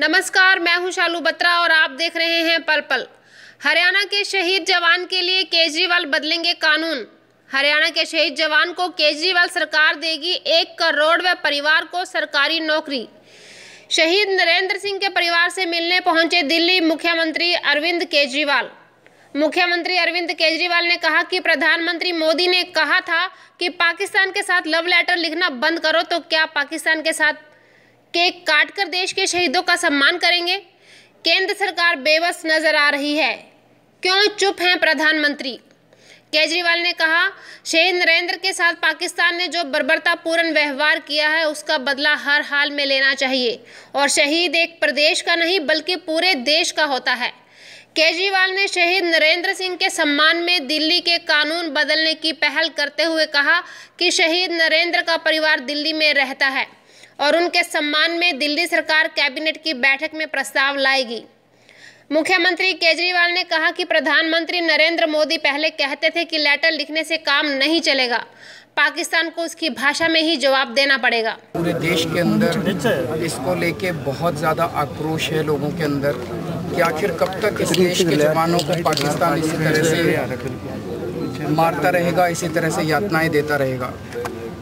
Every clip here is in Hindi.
नमस्कार, मैं हूँ शालू बत्रा और आप देख रहे हैं पल पल। हरियाणा के शहीद जवान के लिए केजरीवाल बदलेंगे कानून। हरियाणा के शहीद जवान को केजरीवाल सरकार देगी एक करोड़ व परिवार को सरकारी नौकरी। शहीद नरेंद्र सिंह के परिवार से मिलने पहुँचे दिल्ली मुख्यमंत्री अरविंद केजरीवाल। मुख्यमंत्री अरविंद केजरीवाल ने कहा कि प्रधानमंत्री मोदी ने कहा था कि पाकिस्तान के साथ लव लेटर लिखना बंद करो तो क्या पाकिस्तान के साथ केक काटकर देश के शहीदों का सम्मान करेंगे। केंद्र सरकार बेबस नज़र आ रही है। क्यों चुप हैं प्रधानमंत्री? केजरीवाल ने कहा, शहीद नरेंद्र के साथ पाकिस्तान ने जो बर्बरतापूर्ण व्यवहार किया है, उसका बदला हर हाल में लेना चाहिए। और शहीद एक प्रदेश का नहीं, बल्कि पूरे देश का होता है। केजरीवाल ने शहीद नरेंद्र सिंह के सम्मान में दिल्ली के कानून बदलने की पहल करते हुए कहा कि शहीद नरेंद्र का परिवार दिल्ली में रहता है। और उनके सम्मान में दिल्ली सरकार कैबिनेट की बैठक में प्रस्ताव लाएगी। मुख्यमंत्री केजरीवाल ने कहा कि प्रधानमंत्री नरेंद्र मोदी पहले कहते थे कि लेटर लिखने से काम नहीं चलेगा। पाकिस्तान को उसकी भाषा में ही जवाब देना पड़ेगा। पूरे देश के अंदर इसको लेके बहुत ज़्यादा आक्रोश है लोगों के अंदर कि आखिर कब तक इस देश के जवानों को पाकिस्तान इसी तरह से मारता रहेगा इसी तरह से यातनाएँ देता रहेगा।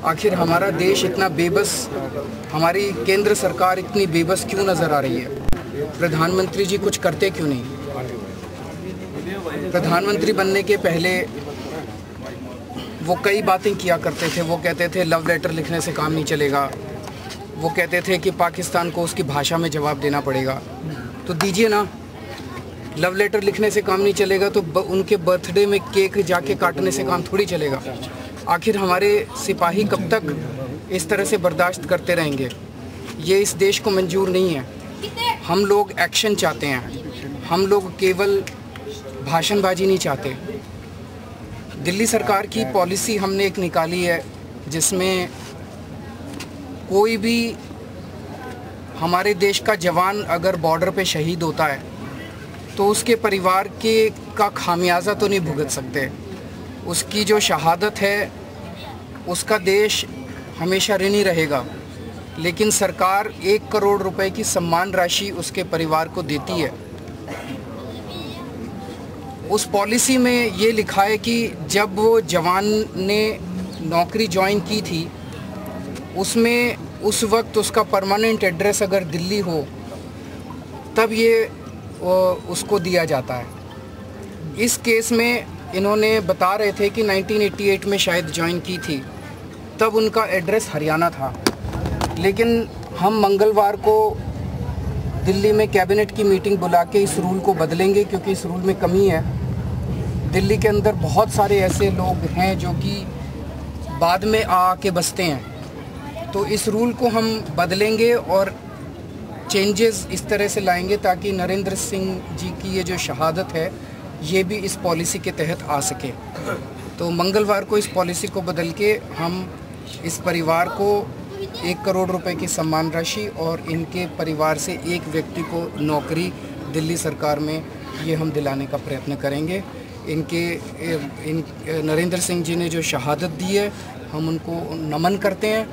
आखिर हमारा देश इतना बेबस, हमारी केंद्र सरकार इतनी बेबस क्यों नज़र आ रही है? प्रधानमंत्री जी कुछ करते क्यों नहीं? प्रधानमंत्री बनने के पहले वो कई बातें किया करते थे। वो कहते थे, लव लेटर लिखने से काम नहीं चलेगा। वो कहते थे कि पाकिस्तान को उसकी भाषा में जवाब देना पड़ेगा। तो दीजिए ना, लव लेटर लिखने से काम नहीं चलेगा तो उनके बर्थडे में केक जाके काटने से काम थोड़ी चलेगा। आखिर हमारे सिपाही कब तक इस तरह से बर्दाश्त करते रहेंगे? ये इस देश को मंजूर नहीं है। हम लोग एक्शन चाहते हैं। हम लोग केवल भाषणबाजी नहीं चाहते। दिल्ली सरकार की पॉलिसी हमने एक निकाली है, जिसमें कोई भी हमारे देश का जवान अगर बॉर्डर पे शहीद होता है तो उसके परिवार के का खामियाजा तो नहीं भुगत सकते। उसकी जो शहादत है, उसका देश हमेशा ऋणी रहेगा। लेकिन सरकार एक करोड़ रुपए की सम्मान राशि उसके परिवार को देती है। उस पॉलिसी में ये लिखा है कि जब वो जवान ने नौकरी ज्वाइन की थी, उसमें उस वक्त उसका परमानेंट एड्रेस अगर दिल्ली हो, तब ये उसको दिया जाता है। इस केस में इन्होंने बता रहे थे कि 1988 में शायद ज्वाइन की थी। तब उनका एड्रेस हरियाणा था। लेकिन हम मंगलवार को दिल्ली में कैबिनेट की मीटिंग बुला के इस रूल को बदलेंगे क्योंकि इस रूल में कमी है। दिल्ली के अंदर बहुत सारे ऐसे लोग हैं जो कि बाद में आ के बसते हैं। तो इस रूल को हम बदलेंगे और चेंजेस इस तरह से लाएँगे ताकि नरेंद्र सिंह जी की ये जो शहादत है ये भी इस पॉलिसी के तहत आ सके। तो मंगलवार को इस पॉलिसी को बदल के हम इस परिवार को एक करोड़ रुपए की सम्मान राशि और इनके परिवार से एक व्यक्ति को नौकरी दिल्ली सरकार में ये हम दिलाने का प्रयत्न करेंगे। इनके, इन, नरेंद्र सिंह जी ने जो शहादत दी है, हम उनको नमन करते हैं।